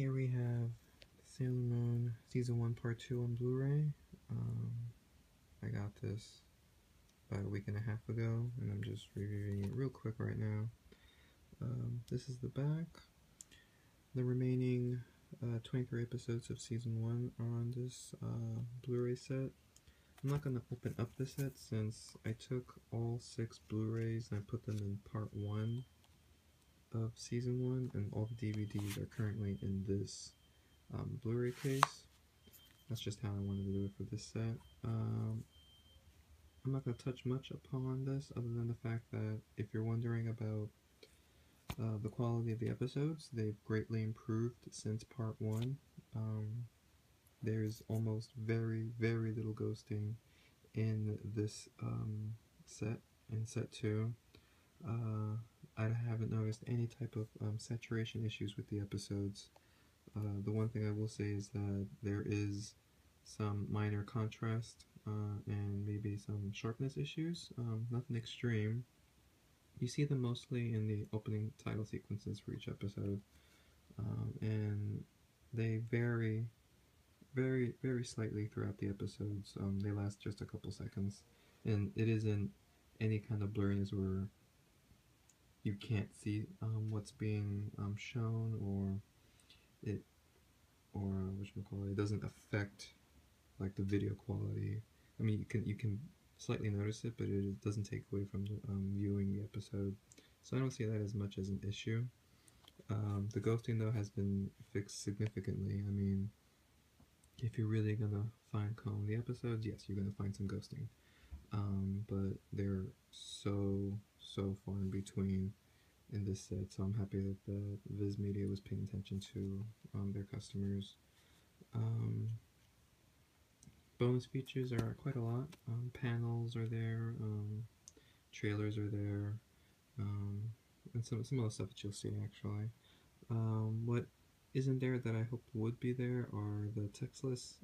Here we have Sailor Moon Season 1 Part 2 on Blu-ray. Um, I got this about a week and a half ago, and I'm just reviewing it real quick right now. Um, this is the back. The remaining uh, 23 episodes of Season 1 are on this uh, Blu-ray set. I'm not going to open up the set since I took all six Blu-rays and I put them in Part 1 of season one, and all the DVDs are currently in this um, Blu-ray case. That's just how I wanted to do it for this set. Um, I'm not going to touch much upon this other than the fact that if you're wondering about uh, the quality of the episodes, they've greatly improved since part one. Um, there's almost very, very little ghosting in this um, set, in set two. Uh, I haven't noticed any type of um, saturation issues with the episodes. Uh, the one thing I will say is that there is some minor contrast uh, and maybe some sharpness issues, um, nothing extreme. You see them mostly in the opening title sequences for each episode, um, and they vary very, very slightly throughout the episodes. Um, they last just a couple seconds, and it isn't any kind of blurriness where you can't see um, what's being um, shown or it or what you call it, doesn't affect like the video quality. I mean, you can you can slightly notice it, but it doesn't take away from um, viewing the episode. So I don't see that as much as an issue. Um, the ghosting though has been fixed significantly. I mean, if you're really gonna fine comb the episodes, yes, you're gonna find some ghosting. Um, but they're so so far in between in this set, so I'm happy that the Viz Media was paying attention to um, their customers. Um, bonus features are quite a lot. Um, panels are there, um, trailers are there, um, and some, some other stuff that you'll see actually. Um, what isn't there that I hope would be there are the text textless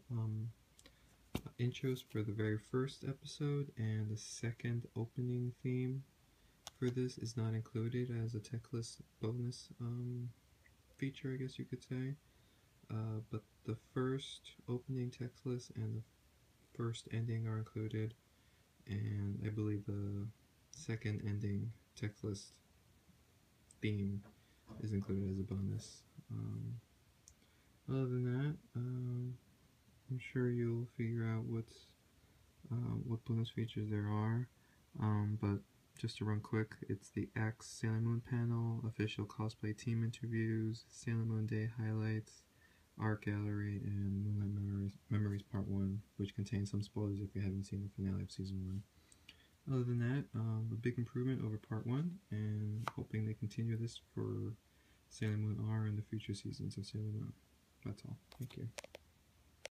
intros for the very first episode and the second opening theme for this is not included as a textless bonus um, feature, I guess you could say. Uh, but the first opening textless and the first ending are included, and I believe the second ending textless theme is included as a bonus. Um, other than that, um, I'm sure you'll figure out what's uh, what bonus features there are, um, but just to run quick, it's the X Sailor Moon panel, official cosplay team interviews, Sailor Moon Day highlights, art gallery, and Moonlight Memories, Memories Part 1, which contains some spoilers if you haven't seen the finale of Season 1. Other than that, um, a big improvement over Part 1, and hoping they continue this for Sailor Moon R and the future seasons of Sailor Moon. That's all. Thank you.